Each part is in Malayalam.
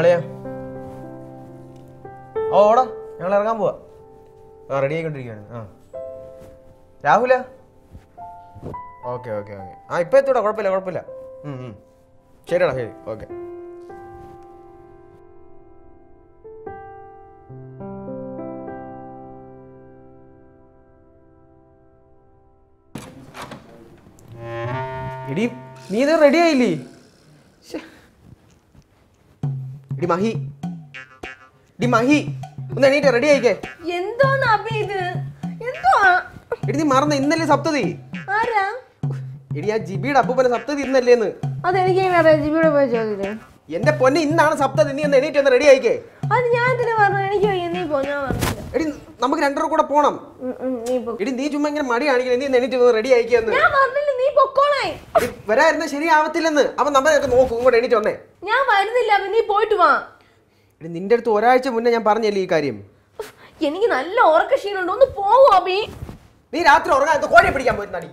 ആളിയാ ഓ ഓടാ. ഞങ്ങൾ ഇറങ്ങാൻ പോവാ. ആ റെഡി ആയിക്കൊണ്ടിരിക്കുകയാണ്. ആ. രാഹുല? Okay okay okay. ആ ഇപ്പം എത്തൂടാ. കുഴപ്പമില്ല കുഴപ്പമില്ല. ശരിയാണ് ശരി. ഓക്കെ. എടി നീ ഇത് റെഡി ആയില്ലേ? എടി മഹി ഡി മഹി ഒന്ന് എണീറ്റ് റെഡി ആയിക്കേ. എന്തോന്ന് അബി ഇത്? എന്തോ എടി നീ മറന്ന ഇന്നല്ലേ സപ്തതി. ആരാ? എടി ആ ജിബിയുടെ അപ്പൂപ്പനെ സപ്തതി ഇന്നല്ലേന്ന്. അതെനിക്ക് അറിയാം ജിബിയുടെ പോയി ചോദിച്ചില്ലേ? എന്റെ പൊന്നെ ഇന്നാണ് സപ്തതി നീ ഒന്ന് എണീറ്റ് ഒന്ന് റെഡി ആയിക്കേ. അത് ഞാൻ എന്തിനാ പറഞ്ഞു എനിക്ക് നീ പോ ഞാൻ എടി നമുക്ക് രണ്ടര കൂടെ പോണം. എടി നീ ചുമ്മാ ഇങ്ങനെ മടി കാണിക്കണേ നീ എണീറ്റ് റെഡി ആയിക്കെന്ന് വരായിരുന്ന ശരിയാവത്തില്ലെന്ന്. അപ്പൊ നമ്മൾ നോക്കും ഇങ്ങോട്ട് എണീറ്റ് വന്നേ. ഞാൻ വരുന്നില്ല നീ പോയിട്ട് വാ. എടി നിന്റെ അടുത്ത് ഒരാഴ്ച മുന്നേ ഞാൻ പറഞ്ഞല്ലേ ഈ കാര്യം? എനിക്ക് നല്ല ഉറക്ക ക്ഷീണുണ്ട് ഒന്ന് പോവോ അബി നീ രാത്രി ഉറങ്ങാൻ എന്തോ കോഴിയെ പിടിക്കാൻ പോയിരുന്നാടി.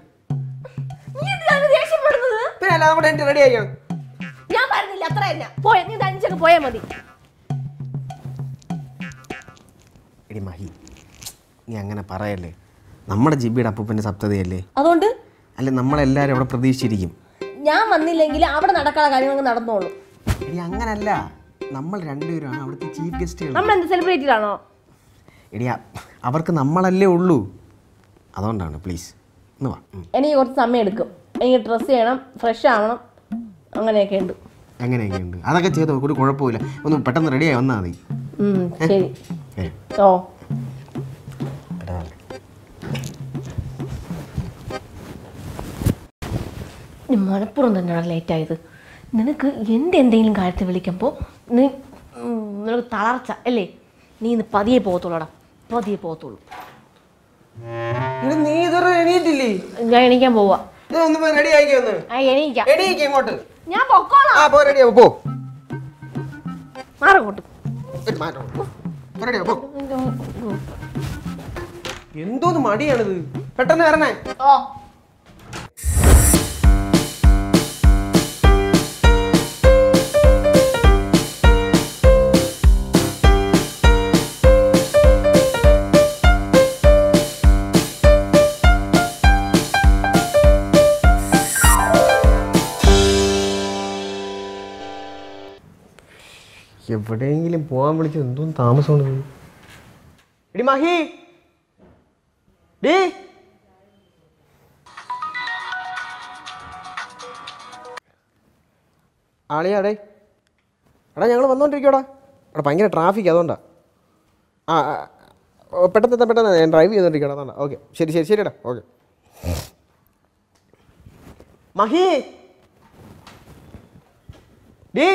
നീ എന്തിനാണ് ദേഷ്യപ്പെടുന്നത്? പിന്നെ അല്ലാതെ കൂടെ എണീറ്റ് റെഡി ആയിക്കണം ഞാൻ പറഞ്ഞില്ല അത്ര തന്നെ. പോയ നീ അഞ്ചൊക്കെ പോയാ മതി. എടി മഹി നീ അങ്ങനെ പറയല്ലേ? നമ്മുടെ ജിബിയുടെ അപ്പൂപ്പന്റെ സപ്തതയല്ലേ? അതുകൊണ്ട്? അല്ലെ നമ്മളെല്ലാവരും അവിടെ പ്രതീക്ഷിച്ചിരിക്കും. ഞാൻ വന്നില്ലെങ്കിൽ അവിടെ നടക്കാനുള്ള കാര്യങ്ങൾ നടന്നോളൂ. എടി അങ്ങനല്ല. നമ്മൾ രണ്ടുപേരാണ് അവിടുത്തെ ചീഫ് ഗസ്റ്റുകൾ. നമ്മൾ എന്ത് സെലിബ്രേറ്റഡ് ആണോ? എടി അവർക്ക് നമ്മളല്ലേ ഉള്ളൂ. അതുകൊണ്ടാണ് പ്ലീസ് ഒന്ന് വാ. എനിക്ക് കുറച്ച് സമയം എടുക്കും. എനിക്ക് ഡ്രസ്സ് ചെയ്യണം ഫ്രഷ് ആവണം അങ്ങനെയൊക്കെ ഉണ്ട്. അങ്ങനെയൊക്കെ ഉണ്ട്. അതൊക്കെ ചെയ്ത് ഒരു കുഴപ്പമില്ല ഒന്ന് പെട്ടെന്ന് റെഡിയായി വന്നാൽ മതി. ശരി. ഏ, ഓ മനപ്പുറം തന്നെയാണ് ലേറ്റ് ആയത്. നിനക്ക് എന്റെ എന്തെങ്കിലും കാര്യത്തിൽ വിളിക്കുമ്പോൾ നീ നിനക്ക് തളർച്ച അല്ലേ? നീ ഇന്ന് പതിയെ പോകത്തുള്ളൂ പതിയെ പോകത്തുള്ളൂ. നീ ഇതൊരു എണീറ്റില്ലേ? ഞാൻ എണീക്കാൻ പോവാ. ഒന്ന് റെഡി എണീക്കാം. എണീക്ക ഇങ്ങോട്ട്. ഞാൻ പൊക്കോളാം. ആ പോ റെഡി പോ മാറങ്ങോട്ട് ഒരു മാറ്റം. റെഡി പോ എന്തോന്ന് മടിയാണിത്? പെട്ടെന്ന് വരണേ. ഓ എവിടെയെങ്കിലും പോകാൻ വിളിച്ച് എന്തോന്ന് താമസമാണ്? എടി മഹി! ആളിയാടേ എടാ. ഞങ്ങൾ വന്നോണ്ടിരിക്കോടാ എടാ ഭയങ്കര ട്രാഫിക് അതുകൊണ്ടാ. ആ പെട്ടെന്ന് പെട്ടെന്ന് ഞാൻ ഡ്രൈവ് ചെയ്തോണ്ടിരിക്കടാ അതുകൊണ്ടാ ഓക്കെ. ശരി ശരി ശരിടാ ഓക്കെ. മഹി! ഡീ!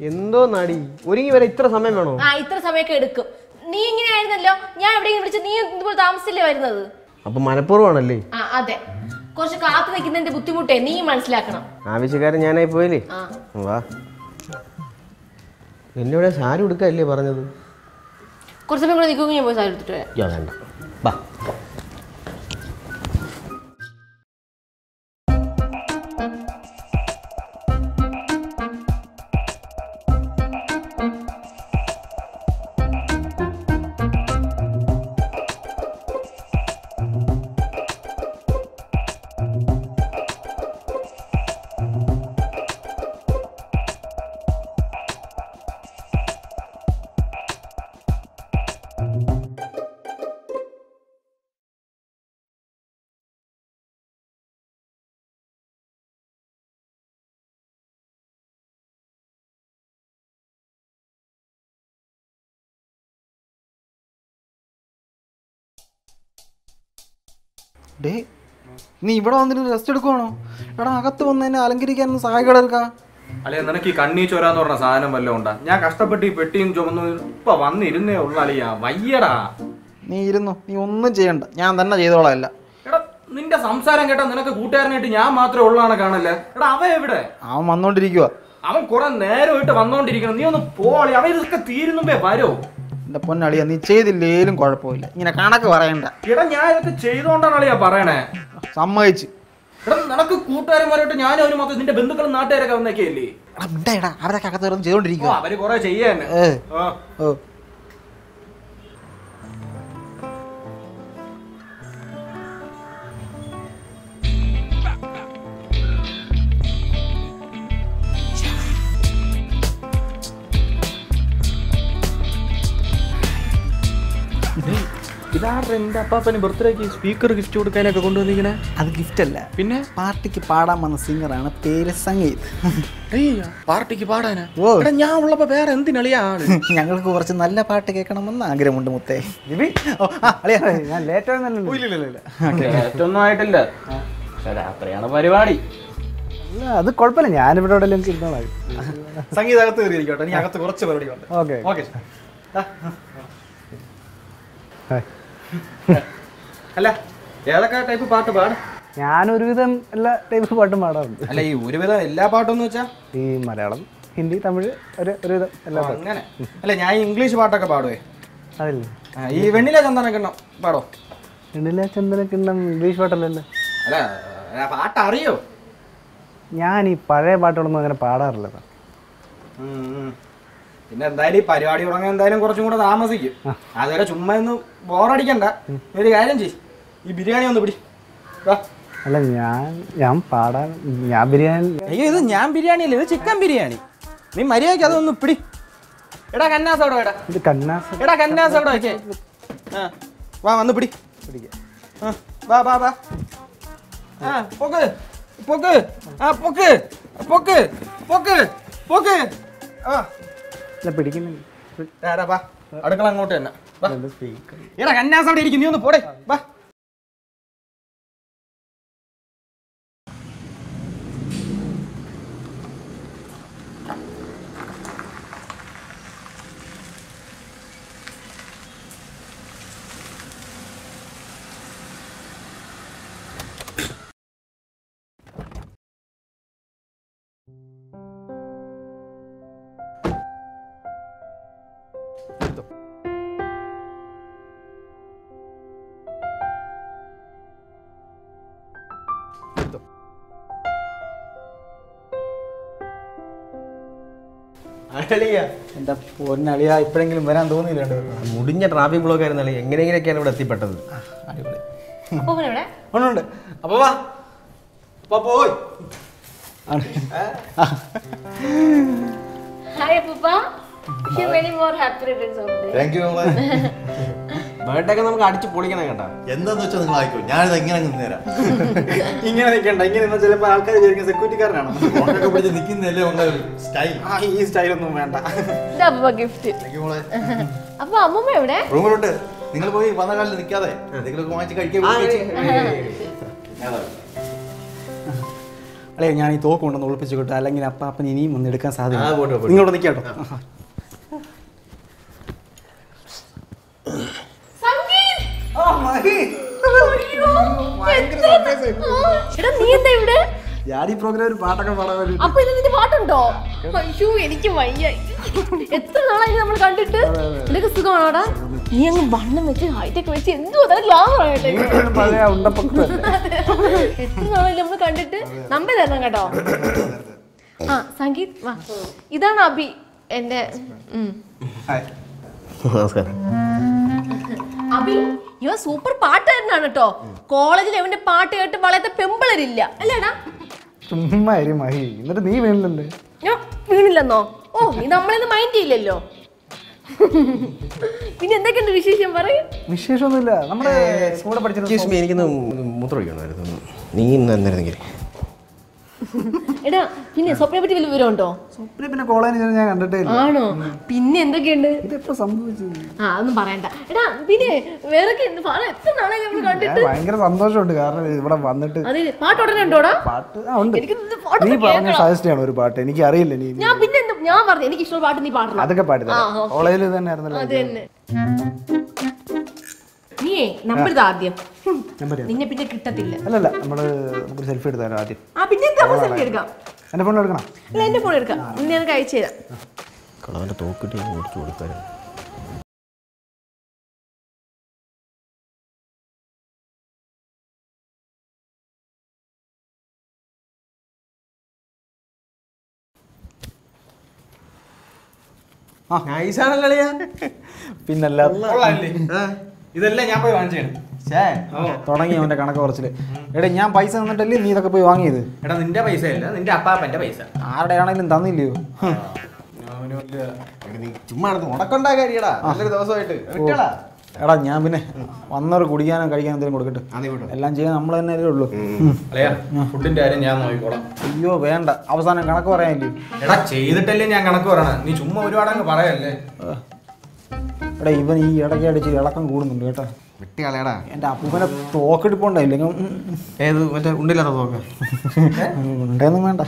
എന്തോ നടി? ഒരുങ്ങി വരെ ഇത്ര സമയം വേണോ? ആ ഇത്ര സമയമൊക്കെ എടുക്കും. നീ ഇങ്ങനെ ആയിരുന്നല്ലോ ഞാൻ എവിടെയെങ്കിലും വിളിച്ച് നീ ഇതുപോലെ താമസിച്ചില്ലേ വരുന്നത്? അപ്പൊ മനഃപൂർവമാണല്ലേ? ആ അതെ. കുറച്ച് കാത്തു നിൽക്കുന്നതിന്റെ ബുദ്ധിമുട്ടേ നീ മനസ്സിലാക്കണം. ആവശ്യക്കാരൻ ഞാനായി പോയില്ലേ? ആ. വാ. എന്നോട് സാരി ഉടുക്കല്ലേ പറഞ്ഞത്? കുറച്ച് സമയം കൂടെ നിൽക്കുമെങ്കിൽ ഞാൻ പോയി സാരി എടുത്തിട്ട് വരാം. യാ വേണ്ട. വാ. ഡേ നീ ഇവിടെ വന്നിട്ട് റെസ്റ്റ് എടുക്കുവാണോ? എടാ അകത്ത് വന്ന് എന്നെ അലങ്കരിക്കാനൊന്നും സഹായിക്കടാ എടുക്കാ അല്ലെ നിനക്ക് ഈ കണ്ണീ ചോരാന്ന് പറഞ്ഞ സാധനം വല്ലതും ഉണ്ടാ? ഞാൻ കഷ്ടപ്പെട്ട് ഈ പെട്ടിയും ചുമന്നു ഇപ്പൊ വന്നിരുന്നേ ഉള്ളു അളിയാ. വയ്യടാ. നീ ഇരുന്നു. നീ ഒന്നും ചെയ്യണ്ട. ഞാൻ തന്നെ ചെയ്തോളാം നിന്റെ സംസാരം കേട്ടാ നിനക്ക് കൂട്ടുകാരനായിട്ട് ഞാൻ മാത്രമേ ഉള്ളതാണ് കാണല്ലേ എടാ അവ എവിടെ? അവൻ വന്നോണ്ടിരിക്കുക അവൻ കുറെ നേരമായിട്ട് വന്നോണ്ടിരിക്കണം നീ ഒന്ന് പോളി അവ ഇതൊക്കെ തീരുന്നുമ്പേ വരോ. എന്റെ പൊന്നളിയ നീ ചെയ്തില്ലേലും കുഴപ്പമില്ല. ഇങ്ങനെ കണക്ക് പറയണ്ട. എടാ ഞാൻ ഇതൊക്കെ ചെയ്തോണ്ടാണ് അളിയാ പറയണേ. സമ്മതിച്ച്. എടാ നിനക്ക് കൂട്ടുകാരന്മാരായിട്ട് ഞാനും അവന് മൊത്തം നിന്റെ ബന്ധുക്കളും നാട്ടുകാരൊക്കെ വന്നേക്കല്ലേ അല്ലേ അവരൊക്കെ അകത്ത് ചെയ്തോണ്ടിരിക്കും അവർ കൊറേ ചെയ്യാൻ ഓ. ഇതാരുടെ അപ്പാപ്പന് ബർത്ത്ഡേക്ക് സ്പീക്കർ ഗിഫ്റ്റ് കൊടുക്കാനൊക്കെ കൊണ്ടുവന്നിരിക്കണേ? അത് ഗിഫ്റ്റ് അല്ല. പിന്നെ? പാർട്ടിക്ക് പാടാൻ വന്ന സിംഗറാണ് പേര് സംഗീത്. പാർട്ടിക്ക് പാടാനാ? ഓ. ഞാൻ ഉള്ളപ്പോ വേറെ എന്തിനളിയാ ആൾ? ഞങ്ങൾക്ക് കുറച്ച് നല്ല പാട്ട് കേൾക്കണമെന്ന് ആഗ്രഹമുണ്ട് മുത്തേ. ഞാൻ ലേറ്റ് ഏറ്റൊന്നും ആയിട്ടില്ല. രാത്രിയാണ് പരിപാടി. അല്ല, അത് കുഴപ്പമില്ല. ഞാനിവിടെ എവിടെയെങ്കിലും ഇരുന്നോളാം സംഗീതകത്ത് കയറിയിരിക്കട്ടെ. ഇനി അകത്ത് കുറച്ച് പരിപാടി ഓക്കെ ഓക്കെ ഓക്കെ അല്ല ഏതൊക്കെ ടൈപ്പ് പാട്ട് പാട്? ഞാൻ ഒരുവിധം എല്ലാ ടൈപ്പ് പാട്ടും പാടാറുണ്ട്. അല്ല ഈ ഒരുവിധം എല്ലാ പാട്ടും എന്ന് വെച്ചാ? ഈ മലയാളം ഹിന്ദി തമിഴ് ഒരു ഒരുവിധം എല്ലാ അങ്ങനെ. അല്ല ഞാൻ ഇംഗ്ലീഷ് പാട്ടൊക്കെ പാടുവേ. അതല്ലേ? ഈ വെണ്ണില ചന്ദന കിണ്ണം പാടോ. വെണ്ണില ചന്ദന കിണ്ണം ഇംഗ്ലീഷ് പാട്ടല്ലല്ലോ. അല്ല പാട്ടറിയോ? പാട്ട് അറിയോ ഞാൻ ഈ പഴയ പാട്ടുകളൊന്നും അങ്ങനെ പാടാറില്ല. പിന്നെ എന്തായാലും ഈ പരിപാടി തുടങ്ങാൻ എന്തായാലും കുറച്ചും കൂടെ താമസിക്കും. അതുവരെ ചുമ്മാ ഒന്ന് ബോറടിക്കണ്ട. ഒരു കാര്യം ചെയ് ഈ ബിരിയാണി ഒന്ന് പിടി. അല്ല ഞാൻ ഞാൻ പാടാൻ ഞാൻ ബിരിയാണി അയ്യോ ഇത് ഞാൻ ബിരിയാണി അല്ല ഇത് ചിക്കൻ ബിരിയാണി. നീ മര്യാദയ്ക്ക് അതൊന്ന് പിടി. എടാ കന്നാസ് അവിടെ എടാ? ഇത് കന്നാസ് എടാ കന്നാസ് അവിടെ വെച്ചേ ആ. വാ വന്ന് പിടി. പിടിക്കാം. ആ, വാ വാ വാ. ആ പൊക്ക് പൊക്ക്. ആ പൊക്ക് പൊക്ക് പൊക്ക് പൊക്ക്. ആ. അല്ല പിടിക്കുന്നില്ല. അടുക്കള അങ്ങോട്ട് തന്നെ. സ്പീക്കർ എടാ കന്നാസ് അവിടെ ഇരിക്കും നീ ഒന്ന് പോടെ. വാ. എന്റെ പൊന്നളിയാ ഇപ്പോഴെങ്കിലും വരാൻ തോന്നിയില്ല? മുടിഞ്ഞ ട്രാഫിക് ബ്ലോക്ക് ആയിരുന്നല്ലേ എങ്ങനെയെങ്കിലൊക്കെയാണ് ഇവിടെ എത്തിപ്പെട്ടത്. അടിപൊളി. അപ്പൊ ഇവിടെ ഉണ്ട് അപ്പൊ വാ. വാ പോയി. ഹായ് അപ്പൂപ്പ. താങ്ക് യു ബർത്ത്ഡേ ഒക്കെ നമുക്ക് അടിച്ചു പൊളിക്കണം കേട്ടോ. എന്താന്ന് വെച്ചാൽ നിങ്ങൾ ആയിക്കോ ഞാനിത് എങ്ങനെ അങ്ങ് നേരാം ഇങ്ങനെ നിൽക്കണ്ട ഇങ്ങനെ ചിലപ്പോൾ ആൾക്കാർ വിചാരിക്കും സെക്യൂരിറ്റിക്കാരനാണ് ഫോട്ടൊക്കെ പിടിച്ച് നിൽക്കുന്നതല്ലേ ഉള്ള സ്റ്റൈൽ ആ ഈ സ്റ്റൈലൊന്നും വേണ്ട. ഗിഫ്റ്റ് അപ്പൊ അമ്മൂമ്മ എവിടെ? റൂമിലുണ്ട് നിങ്ങൾ പോയി വന്ന കാലിൽ നിൽക്കാതെ. എന്തെങ്കിലുമൊക്കെ വാങ്ങിച്ച് കഴിക്കാൻ അല്ലേ ഞാൻ ഈ തോക്ക് കൊണ്ടൊന്ന് ഒളിപ്പിച്ചു കിട്ടും അല്ലെങ്കിൽ അപ്പാപ്പൻ ഇനിയും ഒന്ന് എടുക്കാൻ സാധ്യത. നിങ്ങളോട് നിൽക്കാട്ടോ എടാ നീ എന്താ ഇവിടെ? ഞാൻ ഈ പ്രോഗ്രാം ഒരു പാട്ടൊക്കെ പാടാൻ വേണ്ടി അപ്പൊ ഇത് നിന്റെ പാട്ടുണ്ടോ? അയ്യോ എനിക്ക് വയ്യ. എത്ര നാളായി നമ്മൾ കണ്ടിട്ട്? നിനക്ക് സുഖമാണോടാ? നീ അങ്ങ് വണ്ണം വെച്ച് ഹൈറ്റൊക്കെ വെച്ച് എന്തോ ആയിട്ടെ പഴയ ഉണ്ടപ്പൊക്കെ എത്ര നാളായി നമ്മൾ കണ്ടിട്ട്? നമ്പർ തരണം കേട്ടോ. ആ സംഗീത് വാ. ഇതാണ് അഭി എന്റെ. നമസ്കാരം. അഭി ഇവ സൂപ്പർ പാട്ടുകാരനാണ് കേട്ടോ കോളേജിൽ ഇവന്റെ പാട്ട് കേട്ട് വളയത്തെ പെമ്പിളരില്ല. അല്ലേടാ? ചുമ്മാ മഹി. എന്നിട്ട് നീ വീണില്ലല്ലേ? ഞാൻ വീണില്ലെന്നോ? ഓ നീ നമ്മളിന്ന് മൈൻഡ് ചെയ്യില്ലല്ലോ. പിന്നെ എന്തൊക്കെയുണ്ട് വിശേഷം? പറയും. വിശേഷമൊന്നുമില്ല. നമ്മുടെ കൂടെ പഠിച്ചിരുന്ന എനിക്കൊന്ന് മൂത്രം ഒഴിക്കണമായിരുന്നു നീ ഇന്ന് അന്നേരം എടാ പിന്നെ സ്വപ്നയെ പറ്റി വലിയ വിവരമുണ്ടോ? സ്വപ്ന പിന്നെ കോളേജ് ഞാൻ കണ്ടിട്ടേ ആണോ? പിന്നെ എന്തൊക്കെയുണ്ട്? ഇതെപ്പോ സംഭവിച്ചു ആ ഒന്നും പറയണ്ട. എടാ പിന്നെ വേറെ എത്ര നാളെ നമ്മൾ കണ്ടിട്ട്? ഭയങ്കര സന്തോഷമുണ്ട്. കാരണം ഇവിടെ വന്നിട്ട് അതെ പാട്ട് ഉടനെ ഉണ്ടോടാ പാട്ട്? ഉണ്ട്. നീ പറഞ്ഞ. സജസ്റ്റ് ചെയ്യണം ഒരു പാട്ട്. എനിക്ക് അറിയില്ല നീ ഞാൻ പിന്നെ ഞാൻ പറഞ്ഞു എനിക്ക് ഇഷ്ടമുള്ള പാട്ട് നീ പാടണം. അതൊക്കെ പാടി ആ, തരാം ഓക്കേ. കോളേജിൽ തന്നെ ആയിരുന്നല്ലോ അത് തന്നെ. നീയേ നമ്പർ ആദ്യം. നിന്നെ പിന്നെ കിട്ടത്തില്ല. അല്ലല്ല നമ്മൾ സെൽഫി എടുത്താലോ ആദ്യം? ആ പിന്നെ സെൽഫി എടുക്കാം? എന്റെ ഫോണിൽ എടുക്കണം? അല്ല എന്റെ ഫോണിൽ എടുക്കാം. ഞാൻ കഴിച്ചു തരാം. കളവന്റെ തോക്കിട്ട് ഓടിച്ചു കൊടുക്കാൻ നൈസാണ് പിന്നല്ല. ഇതെല്ലാം ഞാൻ പോയി വാങ്ങിച്ചാണ് ഛേ തുടങ്ങി അവന്റെ കണക്ക് കുറച്ചിൽ. എടാ ഞാൻ പൈസ തന്നിട്ടല്ലേ നീ ഇതൊക്കെ പോയി വാങ്ങിയത്? എടാ നിന്റെ പൈസ അല്ല നിന്റെ അപ്പാപ്പന്റെ പൈസ. ആരുടെ ആണെങ്കിലും തന്നില്ലയോ ചുമ്മാ നടന്ന് ഉടക്കൊണ്ടാ കാര്യടാ. നല്ലൊരു ദിവസമായിട്ട്. എടാ ഞാൻ പിന്നെ വന്നവർ കുടിക്കാനും കഴിക്കാനും എന്തെങ്കിലും കൊടുക്കട്ടെ. എല്ലാം ചെയ്യാൻ നമ്മൾ തന്നെ അല്ലേ ഉള്ളൂ. ഫുഡിന്റെ കാര്യം ഞാൻ നോക്കിക്കോളാം. അയ്യോ വേണ്ട. അവസാനം കണക്ക് പറയാനില്ലേ? എടാ ചെയ്തിട്ടല്ലേ ഞാൻ കണക്ക് പറയണേ. നീ ചുമ്മാ ഒരുപാട് അങ്ങ് പറയല്ലേ എടാ ഇവൻ ഈ ഇടയ്ക്ക് അടിച്ച് ഇളക്കം കൂടുന്നുണ്ട് കേട്ടോ. വെട്ടി കളയടാ എന്റെ അപ്പൂപ്പനെ തോക്കെടുപ്പുണ്ടായില്ല ഏത് മറ്റേ ഉണ്ടില്ലാത്ത തോക്ക്? ഉണ്ടെന്നും വേണ്ട.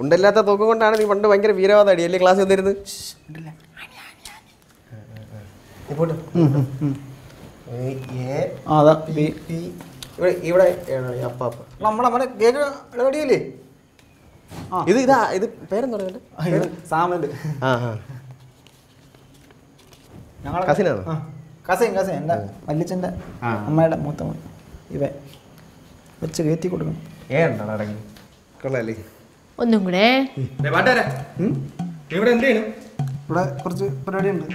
ഉണ്ടില്ലാത്ത തോക്ക് കൊണ്ടാണ് നീ പണ്ട് ഭയങ്കര വീരവാദം അല്ലേ ക്ലാസ് വന്നിരുന്നു? ഇവിടെ കേക്ക് ഇത് ഇതാ ഇത് പേരെന്താ പറയുന്നത്? സാമന്റ് ആ ആ. കസിനാണോ? Cousin cousin. എന്റെ അമ്മയുടെ മൂത്ത മോൻ ഇവ വെച്ച് കയറ്റി കൊടുക്കണം. കൊള്ളാല്ലേ ഒന്നും കൂടെ? ഇവിടെ ഇവിടെ കുറച്ച് പരിപാടിയുണ്ട്.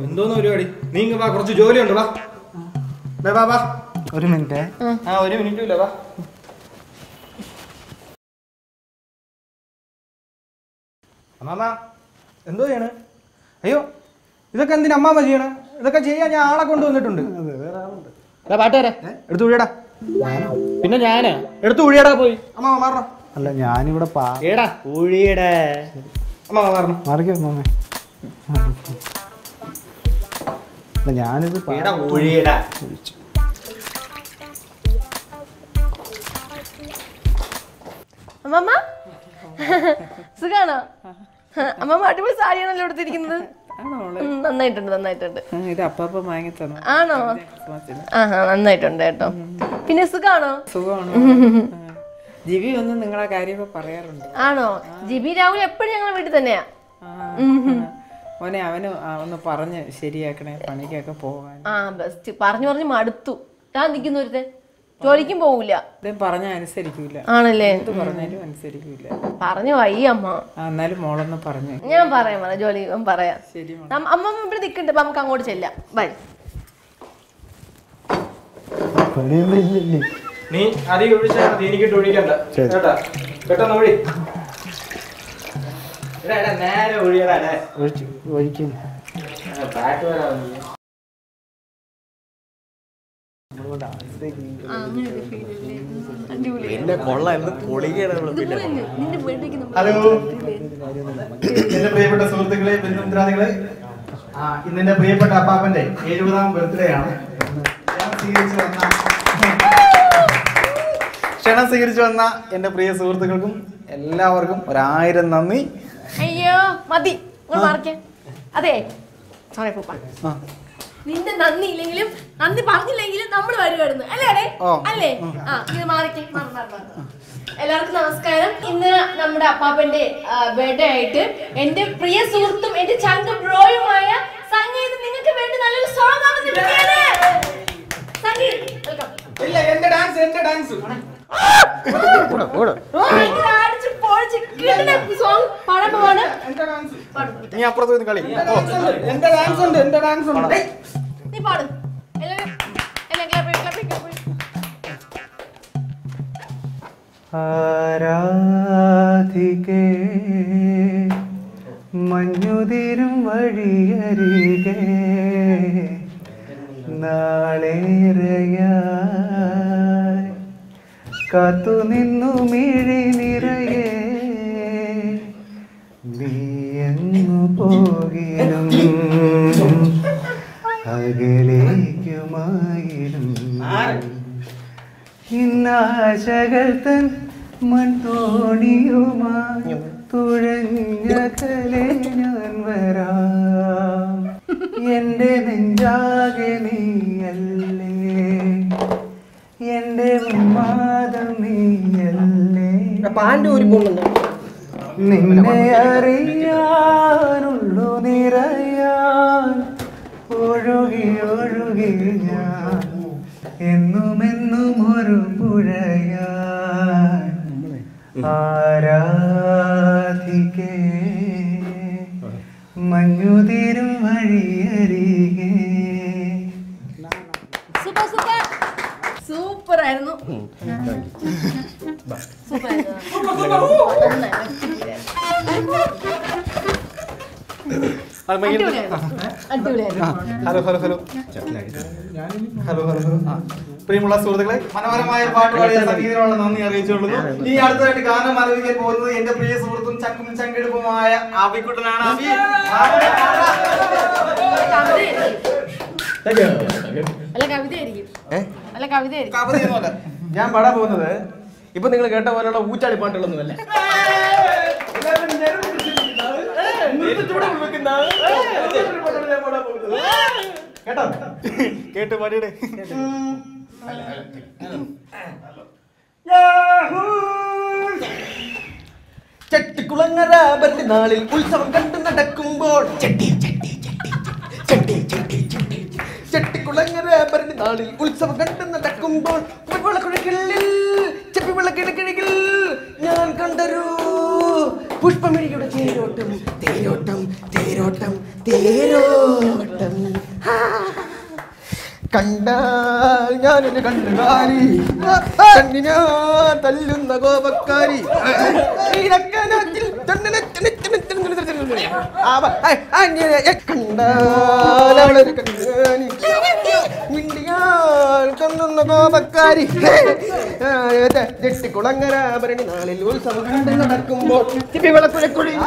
എന്തോന്ന് പരിപാടി? നീ വാ കുറച്ച് ജോലിയുണ്ട് വാ. ദേ വാ വാ. ഒരു മിനിറ്റ്. ആ. ഒരു മിനിറ്റും ഇല്ല വാ. അമ്മാമ എന്തോ ചെയ്യണ്? അയ്യോ ഇതൊക്കെ എന്തിനാ അമ്മാമ്മ ചെയ്യണ? ഇതൊക്കെ ചെയ്യാൻ ഞാൻ ആളെ കൊണ്ടുവന്നിട്ടുണ്ട്. അല്ല പാട്ടുകാരെ എടുത്തു ഒഴിയടാ പിന്നെ ഞാൻ? എടുത്തു ഒഴിയടാ പോയി. അമ്മ മാറണം. അല്ല ഞാനിവിടെ മാറണം. മാറിക്കോ ഞാനിത് പാ- ഏടാ ഉഴിയടാ അമ്മമ്മ? സുഖാണോ? അമ്മമ്മ അടിപൊളി സാരിയാണല്ലോ എടുത്തിരിക്കുന്നത്. നന്നായിട്ടുണ്ട് നന്നായിട്ടുണ്ട്. ഇത് അപ്പാപ്പ വാങ്ങി തന്നു ആണോ ആഹാ നന്നായിട്ടുണ്ട് കേട്ടോ. പിന്നെ സുഖാണോ? സുഖമാണ്. ജിബി ഒന്നും നിങ്ങളെ കാര്യമൊക്കെ പറയാറുണ്ട്. ആണോ? ജിബി രാഹുൽ എപ്പോഴും ഞങ്ങളുടെ വീട്ടിൽ തന്നെയാ. ഓനെ മോനെ അവന് ഒന്ന് പറഞ്ഞ് ശരിയാക്കണേ പണിക്കൊക്കെ പോകാൻ. ആ ബെസ്റ്റ്. പറഞ്ഞു പറഞ്ഞു മടുത്തു. ഞാൻ നിൽക്കുന്ന ഒരുത്തെ ജോലിക്കും പോവില്ല ഇദ്ദേഹം പറഞ്ഞാൽ അനുസരിക്കൂല. ആണല്ലേ? പറഞ്ഞാലും അനുസരിക്കില്ല പറഞ്ഞു വയ്യ അമ്മ. എന്നാലും മോളൊന്ന് പറഞ്ഞു ഞാൻ പറയാം പറയാം ജോലി പറയാം. ശരി അമ്മമ്മ ഇവിടെ നിൽക്കണ്ട നമുക്ക് അങ്ങോട്ട് ചെല്ലാം. ബൈ. നീ അധികം ഒഴിച്ചാൽ മതി എനിക്കിട്ട് ഒഴിക്കണ്ട. കേട്ടാ? പെട്ടെന്ന് എടാ, നേരെ ഒഴിയടാ ഒഴിക്കും. പാട്ട് വരാ. നീ. കൊള്ള എന്ന് പൊളിയാണ് നമ്മൾ പിന്നെ. ഹലോ. എന്റെ പ്രിയപ്പെട്ട സുഹൃത്തുക്കളെ ബന്ധുമിത്രാദികളെ ആ ഇന്നെന്റെ പ്രിയപ്പെട്ട അപ്പാപ്പന്റെ എഴുപതാം ബർത്ത്ഡേ ആണ്. ക്ഷണം സ്വീകരിച്ചു വന്ന ക്ഷണം സ്വീകരിച്ചു വന്ന എന്റെ പ്രിയ സുഹൃത്തുക്കൾക്കും എല്ലാവർക്കും ഒരായിരം നന്ദി. അയ്യോ മതി. അതെ. സോറി പൂപ്പ നിന്റെ നന്ദി ഇല്ലെങ്കിലും നന്ദി പറഞ്ഞില്ലെങ്കിലും നമ്മൾ വരുമായിരുന്നു അല്ലേ അടേ? അല്ലേ? ആ. ഇത് മാറിക്കേ. മാറി, മാറി, മാറി. എല്ലാവർക്കും നമസ്കാരം. ഇന്ന് നമ്മുടെ അപ്പാപ്പന്റെ ബർത്ത്ഡേ ആയിട്ട് എന്റെ പ്രിയ സുഹൃത്തും എന്റെ ചങ്ക ബ്രോയുമായ സംഗീത് നിങ്ങൾക്ക് വേണ്ടി നല്ലൊരു സ്വാഗതം അവതരിപ്പിക്കുകയാണ് സംഗീത് വെൽക്കം ഇല്ല എന്റെ ഡാൻസ് എന്റെ ഡാൻസ് നീ അപ്പുറത്ത് കളി. എന്റെ ഡാൻസ് ഉണ്ട് എന്റെ ഡാൻസ് ഉണ്ട് ഏയ്. പാട് എല്ലാവരും മഞ്ഞുതിരും വഴിയരികെ നാളേറയായി കാത്തു നിന്നു മിഴി നിറയെ നീ പോ ഇന്നാശകൾ തൻ മൺതോണിയുമായി തുഴഞ്ഞ കലെ ഞാൻ വരാം. എന്റെ നെഞ്ചാകെ നീയല്ലേ? എന്റെ ഉന്മാദം നീയല്ലേ? നിന്നെ അറിയാനുള്ളു നിറയാൻ. ഒഴുകി ഒഴുകി ഞാൻ എന്നുമെന്നും ഒരു പുഴയാൻ ആരാധിക്കേ. മഞ്ഞുതിരും വഴിയരികെ. Hello hello hello. Hello hello hello. പ്രിയമുള്ള സുഹൃത്തുക്കളെ മനോഹരമായ പാട്ട് പാടിയ സംഗീതനോട് നന്ദി അറിയിച്ചുകൊള്ളുന്നു. ഈ അടുത്തതായിട്ട് ഗാനം ആലപിക്കാൻ പോകുന്നത് എന്റെ പ്രിയ സുഹൃത്തും ചങ്കും ചങ്കെടുപ്പുമായ അവിക്കുട്ടനാണ് അബി അല്ല കവിതയായിരിക്കും. ഏ? കവിതയായിരിക്കും. കവിതയൊന്നുമല്ല. ഞാൻ പാടാൻ പോകുന്നത് ഇപ്പൊ നിങ്ങൾ കേട്ട പോലെയുള്ള ഊച്ചാടി പാട്ടുകളൊന്നുമല്ല. കേട്ടോ? കേട്ട്? പാടിയുടെ ചെട്ടിക്കുളങ്ങര നാളിൽ ഉത്സവം കണ്ടു നടക്കുമ്പോൾ ചട്ടി ചട്ടി ചട്ടി ചട്ടി ചട്ടി ചട്ടി. ചട്ടിക്കുളങ്ങര ബർത്ത് നാളിൽ ഉത്സവം കണ്ടു നടക്കുമ്പോൾ വിളക്കുഴക്കിളിൽ ചെപ്പി വിളക്കിടക്കിഴക്കിൽ ഞാൻ കണ്ടൊരു പുഷ്പമിഴിയുടെ തേരോട്ടം തേരോട്ടം തേരോട്ടം തേരോട്ടം. കണ്ടാൽ ഞാനൊരു കണ്ടുകാരി കണ്ണിനാ തല്ലുന്ന കോപക്കാരി. കൊന്നുന്ന കോപക്കാരി ജെട്ടിക്കുളങ്ങര ഭരണി നാളിൽ ഉത്സവം നടക്കുമ്പോൾ ചിപ്പി വിളക്കുഴക്കുള്ളിൽ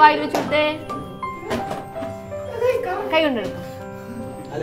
വായിൽ വെച്ചിട്ട് കൈ കൊണ്ടു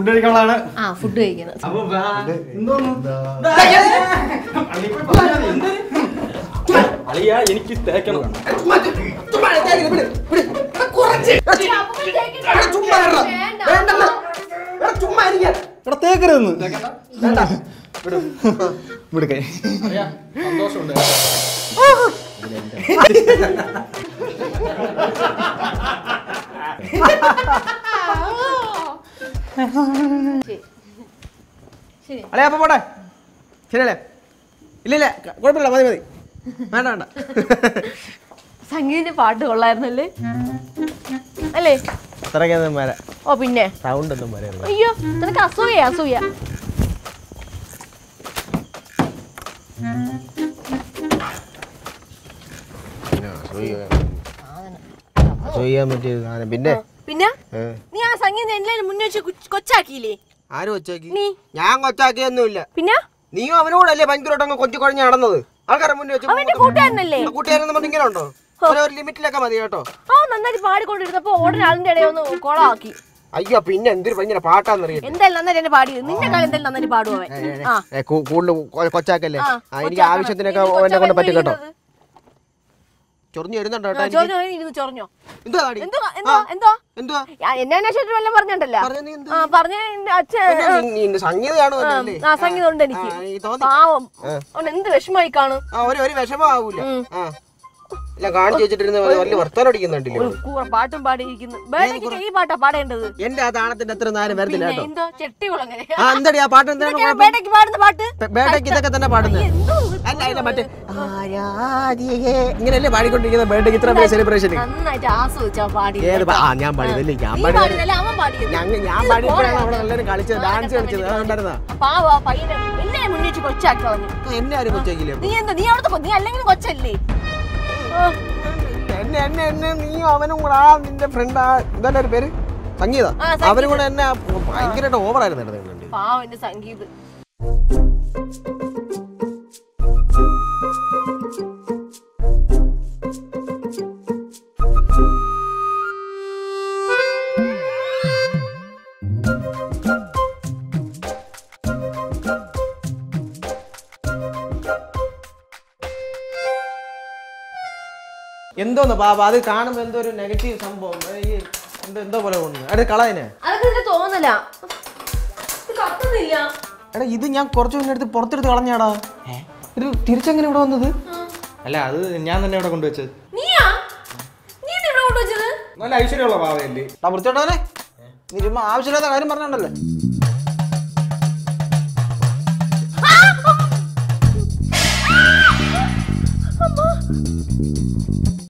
ഫുഡ് കഴിക്കാനുള്ളതാണ്. ആ ഫുഡ് കഴിക്കുന്നത് അളിയ എനിക്ക് തേക്കണം. എടാ തേക്കരുതെന്ന് വിടുക്കേ സന്തോഷമുണ്ട്. ശരി അളേ അപ്പൊ പോട്ടെ. ശരിയല്ലേ? ഇല്ല ഇല്ല കുഴപ്പമില്ല മതി മതി. വേണ്ട വേണ്ട. സംഗീതിന്റെ പാട്ട് കൊള്ളായിരുന്നല്ലേ? അല്ലേ? അത്രയ്ക്കൊന്നും വരാ. ഓ പിന്നെ? സൗണ്ട് ഒന്നും വരരുത് അയ്യോ നിനക്ക് അസൂയ അസൂയ. അസൂയ പറ്റിയ സാധനം. പിന്നെ? പിന്നെ? നീ ആ സംഗീതം എല്ലാരും മുന്നേ വെച്ച് കൊച്ച്- കൊച്ചാക്കിയില്ലേ? ആരും കൊച്ചാക്കി? നീ. ഞാൻ കൊച്ചാക്കിയൊന്നുമില്ല. പിന്നെ? നീയും അവനോടല്ലേ ഭയങ്കരമായിട്ട് കൊച്ചു കുഴഞ്ഞ് നടന്നത്? ആൾക്കാരെ മുന്നേ വെച്ച് കൂട്ടുകാരനല്ലേ? കൂട്ടുകാരെന്ന് പറഞ്ഞ് ഇങ്ങനെ ഉണ്ടോ? ഒരു- ലിമിറ്റിലൊക്കെ മതി കേട്ടോ. ആ നന്നായിട്ട് പാടിക്കൊണ്ടിരുന്നപ്പോ ഓടുന്ന ആളിന്റെ ഇടയിൽ ഒന്ന് കൊളമാക്കി അയ്യോ പിന്നെ എന്തൊരു ഭയങ്കര പാട്ടാന്നറിയാം എന്തായാലും നന്നായിട്ട് എന്നെ പാടി. നിന്റെ കാലം എന്തായാലും നന്നായിട്ട് പാടുവേ കൂടുതൽ കൊച്ചാക്കല്ലേ? എനിക്ക് ആവശ്യത്തിനൊക്കെ എന്നെ കൊണ്ട് പറ്റും കേട്ടോ. എന്തോ എന്തുവാ ഞാൻ എന്നെ അന്വേഷിച്ചിട്ട് വല്ലതും പറഞ്ഞിട്ടുണ്ടല്ലോ? പറഞ്ഞ നീ എന്ത്? ആ പറഞ്ഞ എന്റെ അച്ഛൻ പിന്നെ നീ- നീ ഇന്ന് സംഗീതം കാണുമല്ലോ അല്ലേ? ആ സംഗീതം ഉണ്ട് എനിക്ക്. പാവം. എന്ത് വിഷമായി കാണും? ആ ഒരു ഒരു കാണിച്ചു വെച്ചിട്ടിരുന്ന വലിയ വർത്താനം അടിക്കുന്നുണ്ടല്ലേ പാട്ടും പാടിയിരിക്കുന്നു. ഈ പാട്ടാ പാടേണ്ടത്? എന്റെ ആ താളത്തിന്റെ അത്ര നേരം വരത്തില്ല കേട്ടോ. എന്തടി ആ പാട്ട് എന്താണ് ബേട്ടയ്ക്ക് ഇതൊക്കെ തന്നെ പാടുന്നത്. അല്ല അല്ല മറ്റേ ആരാധികേ ഇങ്ങനെയല്ലേ പാടിക്കൊണ്ടിരിക്കുന്ന ബേട്ടയ്ക്ക് ഇത്ര സെലിബ്രേഷൻ ഏത് ഞാൻ പാടിയതല്ലേ ഞാൻ പാടിയതല്ല ഞാൻ പാടിയപ്പോഴാണ് അവിടെ നല്ലൊരു കളിച്ചത് ഡാൻസ് കളിച്ചത്. അതുകൊണ്ടായിരുന്നാ എന്നെ ആരും കൊച്ചേക്കില്ലേ നീ എന്താ നീ അവിടുത്തെ നീ അല്ലെങ്കിൽ കൊച്ചല്ലേ? എന്നെ എന്നെ എന്നെ നീയും അവനും കൂടെ ആ നിന്റെ ഫ്രണ്ട് ആ ഇതല്ലേ ഒരു പേര്? സംഗീത. അവരും കൂടെ എന്നെ ഭയങ്കരമായിട്ട് ഓവറായിരുന്നു നിങ്ങൾ പാവം എന്റെ സംഗീത്. എന്തോന്ന് ബാബ അത് കാണുമ്പോ എന്തോ ഒരു നെഗറ്റീവ് സംഭവം ഈ എന്തോ എന്തോ പോലെ തോന്നുന്നു. എടാ കളയനെ. അതൊക്കെ തോന്നല. ഇത് കത്തുന്നില്ല. എടാ ഇത് ഞാൻ കുറച്ച് മുന്നേ എടുത്ത് പുറത്തെടുത്ത് കളഞ്ഞാടാ. ഇത് തിരിച്ചെങ്ങനെ ഇവിടെ വന്നത്? അല്ല അത് ഞാൻ തന്നെ ഇവിടെ കൊണ്ടുവച്ചത്. നീയാ? നീ എന്താ ഇവിടെ കൊണ്ടുവച്ചത്? നല്ല ഐശ്വര്യമുള്ള പാവയല്ലേ? വൃത്തിയോട്ടവനെ നീ ചുമ്മാ ആവശ്യമില്ലാത്ത കാര്യം പറഞ്ഞോണ്ടല്ലേ?